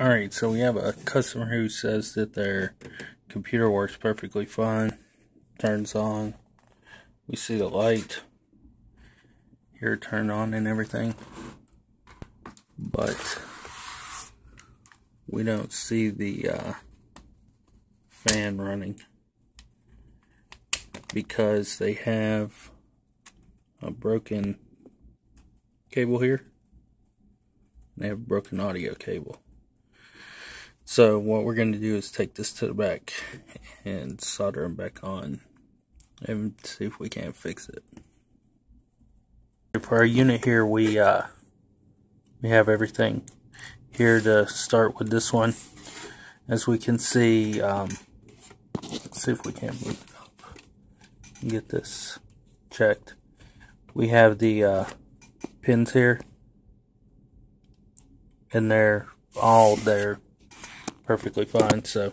Alright, so we have a customer who says that their computer works perfectly fine, turns on, we see the light here turn on and everything, but we don't see the uh, fan running because they have a broken cable here. They have a broken audio cable. So what we're going to do is take this to the back and solder them back on and see if we can't fix it. For our unit here, we uh, we have everything here to start with this one. As we can see, um, see if we can move it up and get this checked. We have the uh, pins here, and they're all there perfectly fine. So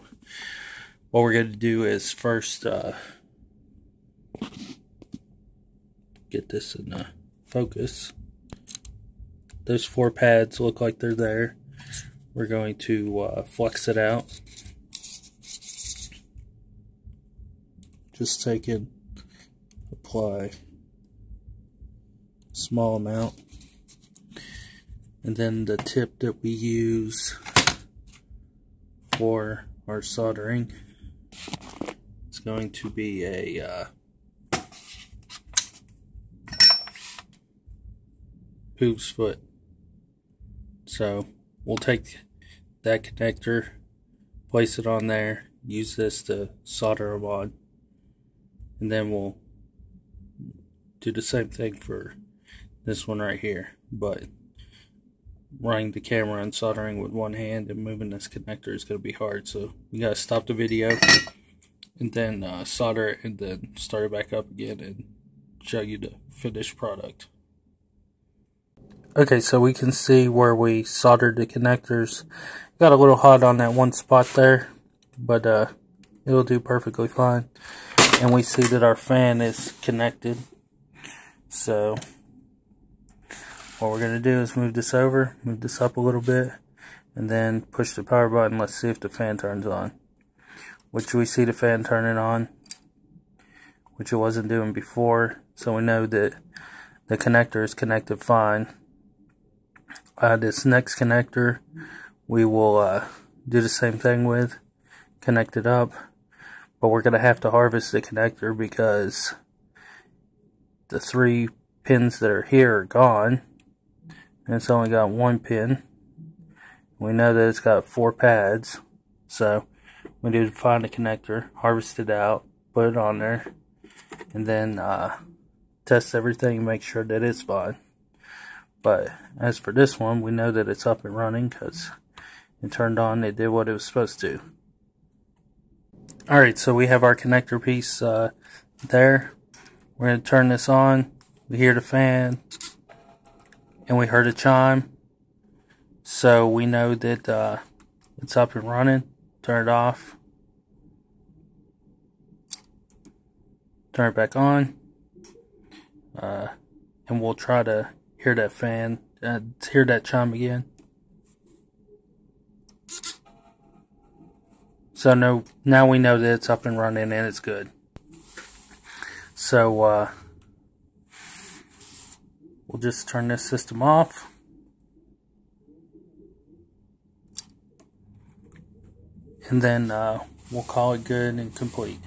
what we're going to do is first uh, get this in uh, focus. Those four pads look like they're there. We're going to uh, flux it out. Just take it, apply small amount. And then the tip that we use for our soldering It's going to be a uh, foot. So we'll take that connector, place it on there, use this to solder them on, and then we'll do the same thing for this one right here. But running the camera and soldering with one hand and moving this connector is going to be hard. So you got to stop the video and then uh, solder it and then start it back up again and show you the finished product. Okay, so we can see where we soldered the connectors. Got a little hot on that one spot there, but uh, it'll do perfectly fine. And we see that our fan is connected. So what we're going to do is move this over, move this up a little bit, and then push the power button. Let's see if the fan turns on. Which we see the fan turning on, which it wasn't doing before. So we know that the connector is connected fine. Uh, this next connector, we will uh, do the same thing with, connect it up. But we're going to have to harvest the connector because the three pins that are here are gone it's only got one pin. We know that it's got four pads, so we need to find a connector, harvest it out, put it on there, and then uh, test everything and make sure that it's fine. But as for this one, we know that it's up and running because it turned on, it did what it was supposed to. Alright, so we have our connector piece uh, there. We're going to turn this on. We hear the fan and we heard a chime. So we know that uh, it's up and running. Turn it off. Turn it back on. Uh, and we'll try to hear that fan, uh, hear that chime again. So no, now we know that it's up and running and it's good. So, uh, We'll just turn this system off. And then uh, we'll call it good and complete.